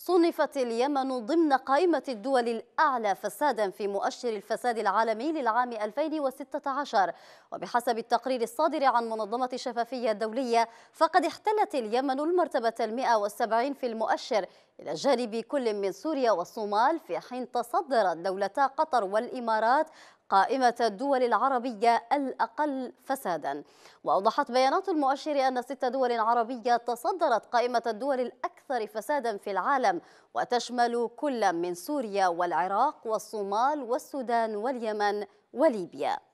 صنفت اليمن ضمن قائمة الدول الأعلى فسادا في مؤشر الفساد العالمي للعام 2016 وبحسب التقرير الصادر عن منظمة شفافية الدولية فقد احتلت اليمن المرتبة المئة والسبعين في المؤشر إلى جانب كل من سوريا والصومال في حين تصدرت دولتا قطر والإمارات قائمة الدول العربية الأقل فسادا. وأوضحت بيانات المؤشر أن ست دول عربية تصدرت قائمة الدول الأكثر فسادا في العالم وتشمل كل من سوريا والعراق والصومال والسودان واليمن وليبيا.